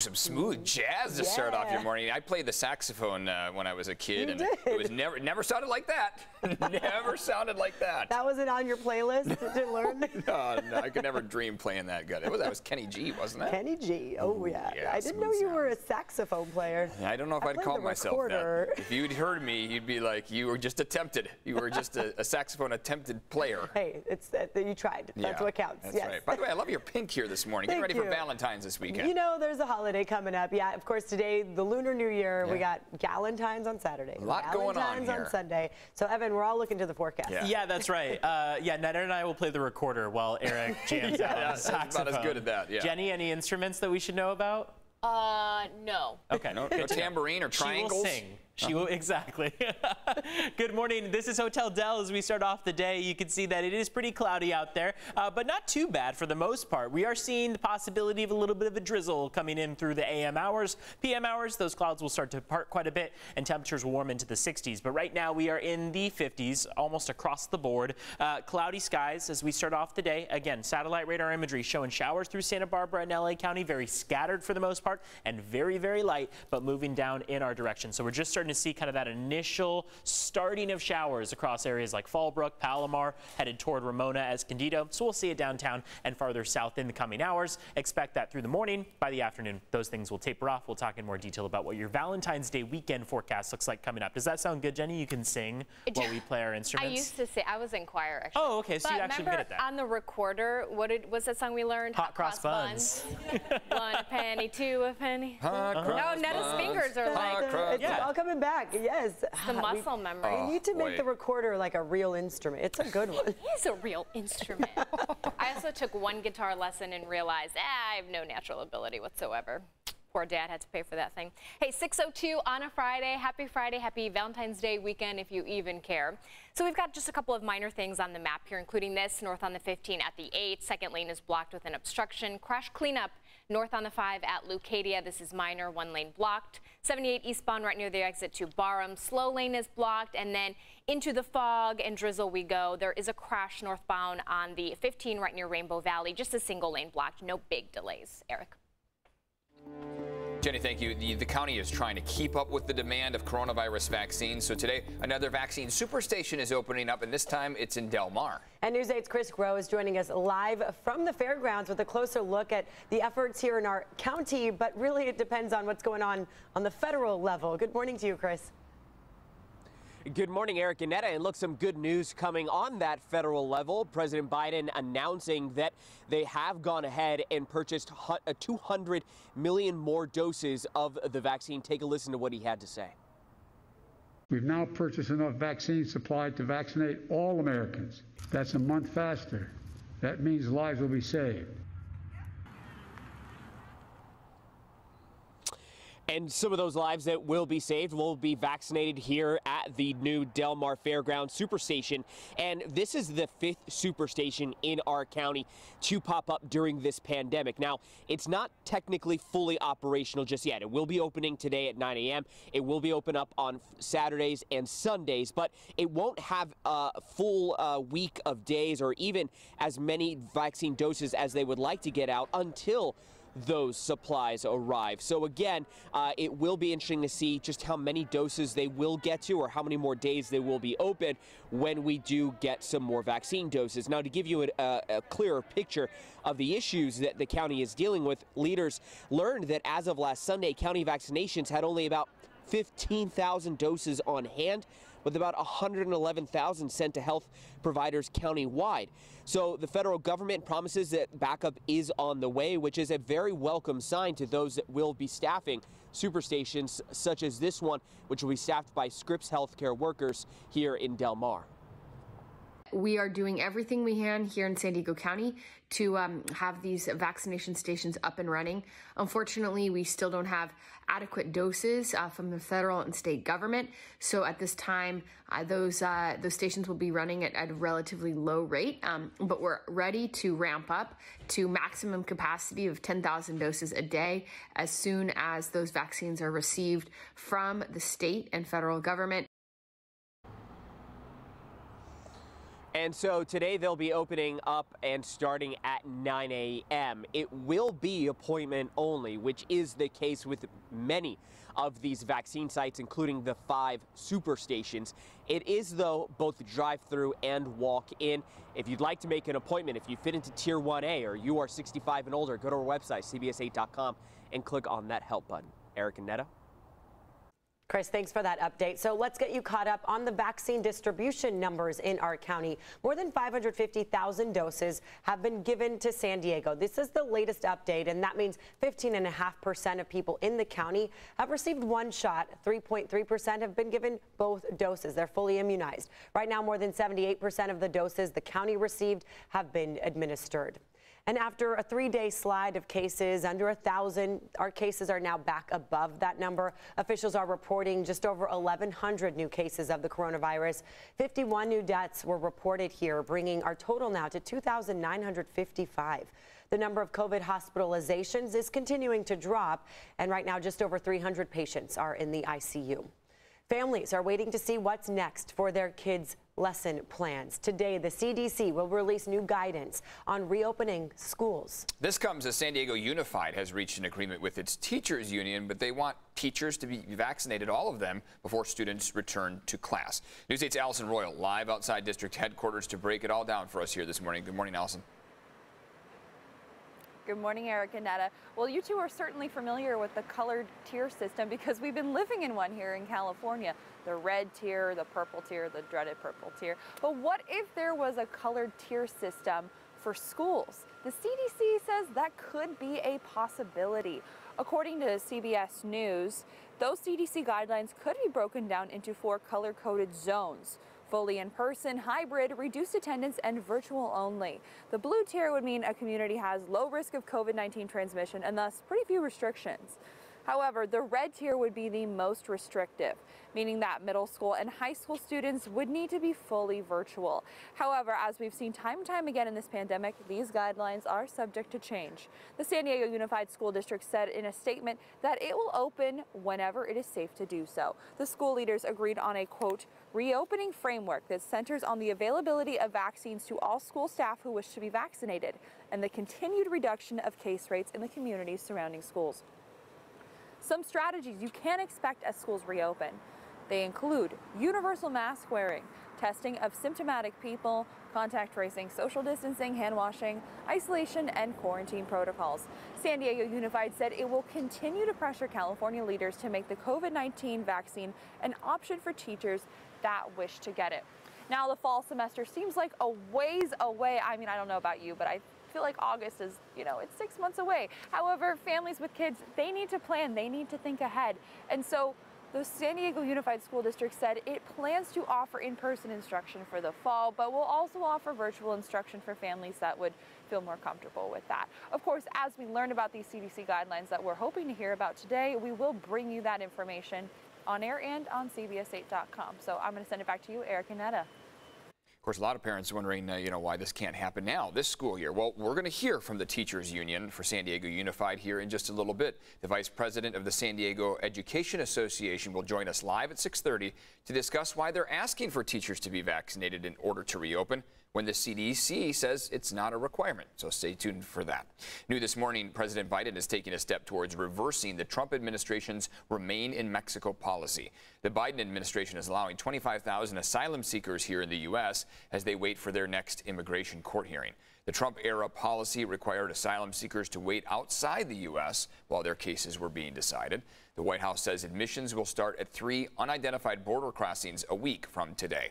some smooth jazz to start off your morning. I played the saxophone uh, when I was a kid, You and did. it was never never sounded like that. never sounded like that. That wasn't on your playlist to learn? no, no, I could never dream playing that good. It was that was Kenny G, wasn't it? Kenny G. Oh, yeah. yeah, I didn't know you were a saxophone player. I don't know if I I'd call myself recorder. that. If you'd heard me, you'd be like, you were just attempted. You were just a, a saxophone attempted player. Hey, it's that you tried. That's Yeah, what counts. That's yes. right. By the way, I love your pink here this morning. Getting Thank ready for. Valentine's this weekend. You know, there's a holiday coming up. Yeah, of course, today, the Lunar New Year. We got Galentine's on Saturday. A lot going on Valentine's here. on Sunday. So, Evan, we're all looking to the forecast. Yeah. Yeah, that's right. Uh, yeah, Neda and I will play the recorder while Eric jams out on Yeah, the that's about as good at that, yeah. Jenny, any instruments that we should know about? Uh, no. Okay. no, no good to know. tambourine or triangles? She will triangles? sing. She will exactly. Good morning. This is Hotel Del. As we start off the day, you can see that it is pretty cloudy out there, uh, but not too bad for the most part. We are seeing the possibility of a little bit of a drizzle coming in through the AM hours, PM hours. Those clouds will start to part quite a bit, and temperatures will warm into the 60s. But right now, we are in the 50s, almost across the board. Uh, cloudy skies as we start off the day. Again, satellite radar imagery showing showers through Santa Barbara and LA County, very scattered for the most part, and very, very light, but moving down in our direction. So we're just starting to see kind of that initial starting of showers across areas like Fallbrook, Palomar, headed toward Ramona, Escondido. So we'll see it downtown and farther south in the coming hours. Expect that through the morning. By the afternoon, those things will taper off. We'll talk in more detail about what your Valentine's Day weekend forecast looks like coming up. Does that sound good, Jenny? You can sing while we play our instruments. I used to say I was in choir actually. Oh, okay, so but you're actually remember good at that. on the recorder, what did what's that song we learned? Hot cross buns. One penny, two a penny. Hot No, cross Neda's buns. fingers are Hot like cross It's Yeah. all coming back. Yes. the We- muscle memory. Oh. We need to boy. make the recorder like a real instrument. It's a good one. It is a real instrument. I also took one guitar lesson and realized, ah, I have no natural ability whatsoever. Poor dad had to pay for that thing. Hey, 602 on a Friday. Happy Friday. Happy Valentine's Day weekend if you even care. So we've got just a couple of minor things on the map here, including this north on the 15 at the 8. Second lane is blocked with an obstruction. Crash cleanup north on the 5 at Leucadia. This is minor, one lane blocked. 78 eastbound right near the exit to Barham. Slow lane is blocked. And then into the fog and drizzle we go. There is a crash northbound on the 15 right near Rainbow Valley. Just a single lane blocked. No big delays. Eric. Jenny, thank you. The, the county is trying to keep up with the demand of coronavirus vaccines. So today, another vaccine superstation is opening up, and this time it's in Del Mar. And News 8's Chris Grow is joining us live from the fairgrounds with a closer look at the efforts here in our county. But really, it depends on what's going on on the federal level. Good morning to you, Chris. Good morning, Eric and. And look, some good news coming on that federal level. President Biden announcing that they have gone ahead and purchased uh, 200 million more doses of the vaccine. Take a listen to what he had to say. We've now purchased enough vaccine supply to vaccinate all Americans. That's a month faster. That means lives will be saved. And some of those lives that will be saved will be vaccinated here at the new Del Mar Fairground Superstation. And this is the fifth superstation in our county to pop up during this pandemic. Now, it's not technically fully operational just yet. It will be opening today at 9 a.m. It will be open up on Saturdays and Sundays, but it won't have a full uh, week of days or even as many vaccine doses as they would like to get out until those supplies arrive. So again, uh, it will be interesting to see just how many doses they will get to or how many more days they will be open when we do get some more vaccine doses. Now, to give you a, a, a clearer picture of the issues that the county is dealing with, leaders learned that as of last Sunday, county vaccinations had only about 15,000 doses on hand, with about 111,000 sent to health providers countywide. So the federal government promises that backup is on the way, which is a very welcome sign to those that will be staffing superstations such as this one, which will be staffed by Scripps healthcare workers here in Del Mar. We are doing everything we can here in San Diego County to um, have these vaccination stations up and running. Unfortunately, we still don't have adequate doses uh, from the federal and state government. So at this time, uh, those uh, those stations will be running at, at a relatively low rate. Um, but we're ready to ramp up to maximum capacity of 10,000 doses a day as soon as those vaccines are received from the state and federal government. And so today they'll be opening up and starting at 9 a.m. It will be appointment only, which is the case with many of these vaccine sites, including the five super stations. It is, though, both drive through and walk in. If you'd like to make an appointment, if you fit into Tier 1A or you are 65 and older, go to our website, cbs8.com, and click on that help button. Eric and Neda. Chris, thanks for that update. So let's get you caught up on the vaccine distribution numbers in our county. More than 550,000 doses have been given to San Diego. This is the latest update, and that means 15.5% of people in the county have received one shot. 3.3% have been given both doses. They're fully immunized. Right now, more than 78% of the doses the county received have been administered. And after a three-day slide of cases under a 1,000, our cases are now back above that number. Officials are reporting just over 1,100 new cases of the coronavirus. 51 new deaths were reported here, bringing our total now to 2,955. The number of COVID hospitalizations is continuing to drop, and right now just over 300 patients are in the ICU. Families are waiting to see what's next for their kids' lesson plans. Today, the CDC will release new guidance on reopening schools. This comes as San Diego Unified has reached an agreement with its teachers union, but they want teachers to be vaccinated, all of them, before students return to class. News 8's Allison Royal live outside district headquarters to break it all down for us here this morning. Good morning, Allison. Good morning, Eric and Neda. Well, you two are certainly familiar with the colored tier system because we've been living in one here in California. The red tier, the purple tier, the dreaded purple tier. But what if there was a colored tier system for schools? The CDC says that could be a possibility. According to CBS News, those CDC guidelines could be broken down into four color-coded zones fully in person, hybrid, reduced attendance, and virtual only. The blue tier would mean a community has low risk of COVID 19 transmission and thus pretty few restrictions. However, the red tier would be the most restrictive, meaning that middle school and high school students would need to be fully virtual. However, as we've seen time and time again in this pandemic, these guidelines are subject to change. The San Diego Unified School District said in a statement that it will open whenever it is safe to do so. The school leaders agreed on a quote, reopening framework that centers on the availability of vaccines to all school staff who wish to be vaccinated and the continued reduction of case rates in the communities surrounding schools. Some strategies you can expect as schools reopen. They include universal mask wearing, testing of symptomatic people, contact tracing, social distancing, hand washing, isolation, and quarantine protocols. San Diego Unified said it will continue to pressure California leaders to make the COVID 19 vaccine an option for teachers that wish to get it. Now, the fall semester seems like a ways away. I mean, I don't know about you, but I feel like August is, you know, it's six months away. However, families with kids, they need to plan, they need to think ahead. And so the San Diego Unified School District said it plans to offer in-person instruction for the fall, but will also offer virtual instruction for families that would feel more comfortable with that. Of course, as we learn about these CDC guidelines that we're hoping to hear about today, we will bring you that information on air and on CBS8.com. So I'm going to send it back to you, Eric and Neda. Of course, a lot of parents wondering, uh, you know, why this can't happen now, this school year. Well, we're going to hear from the Teachers Union for San Diego Unified here in just a little bit. The Vice President of the San Diego Education Association will join us live at 6.30 to discuss why they're asking for teachers to be vaccinated in order to reopen when the CDC says it's not a requirement. So stay tuned for that. New this morning, President Biden is taking a step towards reversing the Trump administration's Remain in Mexico policy. The Biden administration is allowing 25,000 asylum seekers here in the U.S. as they wait for their next immigration court hearing. The Trump era policy required asylum seekers to wait outside the U.S. while their cases were being decided. The White House says admissions will start at three unidentified border crossings a week from today.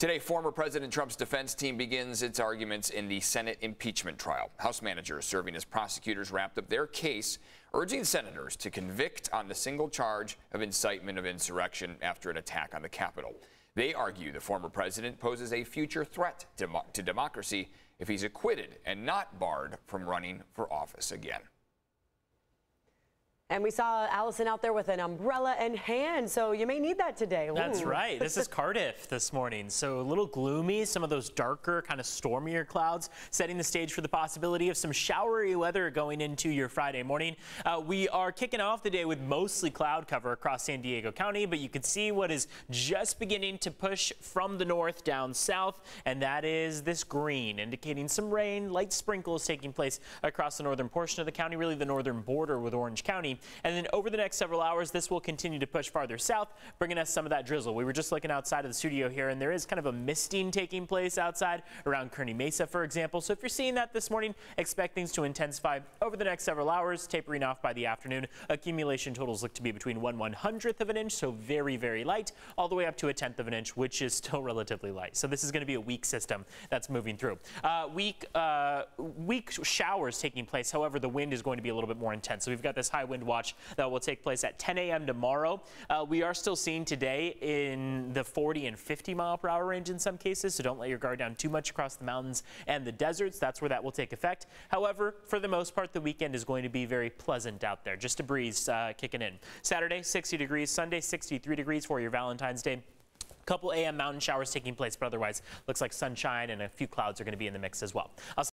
Today, former President Trump's defense team begins its arguments in the Senate impeachment trial. House managers serving as prosecutors wrapped up their case, urging senators to convict on the single charge of incitement of insurrection after an attack on the Capitol. They argue the former president poses a future threat to democracy if he's acquitted and not barred from running for office again. And we saw Allison out there with an umbrella in hand, so you may need that today. That's right. This is Cardiff this morning. So a little gloomy, some of those darker, kind of stormier clouds, setting the stage for the possibility of some showery weather going into your Friday morning. Uh, we are kicking off the day with mostly cloud cover across San Diego County, but you can see what is just beginning to push from the north down south, and that is this green, indicating some rain, light sprinkles taking place across the northern portion of the county, really the northern border with Orange County. And then over the next several hours, this will continue to push farther south, bringing us some of that drizzle. We were just looking outside of the studio here, and there is kind of a misting taking place outside around Kearny Mesa, for example. So if you're seeing that this morning, expect things to intensify over the next several hours, tapering off by the afternoon. Accumulation totals look to be between one one hundredth of an inch, so very, very light, all the way up to a tenth of an inch, which is still relatively light. So this is going to be a weak system that's moving through. Uh, weak, uh, weak showers taking place. However, the wind is going to be a little bit more intense. So we've got this high wind watch that will take place at 10 a.m. tomorrow. Uh, we are still seeing today in the 40 and 50 mile per hour range in some cases. So don't let your guard down too much across the mountains and the deserts. That's where that will take effect. However, for the most part, the weekend is going to be very pleasant out there. Just a breeze uh, kicking in. Saturday, 60 degrees. Sunday, 63 degrees for your Valentine's Day couple AM mountain showers taking place, but otherwise looks like sunshine and a few clouds are going to be in the mix as well. I'll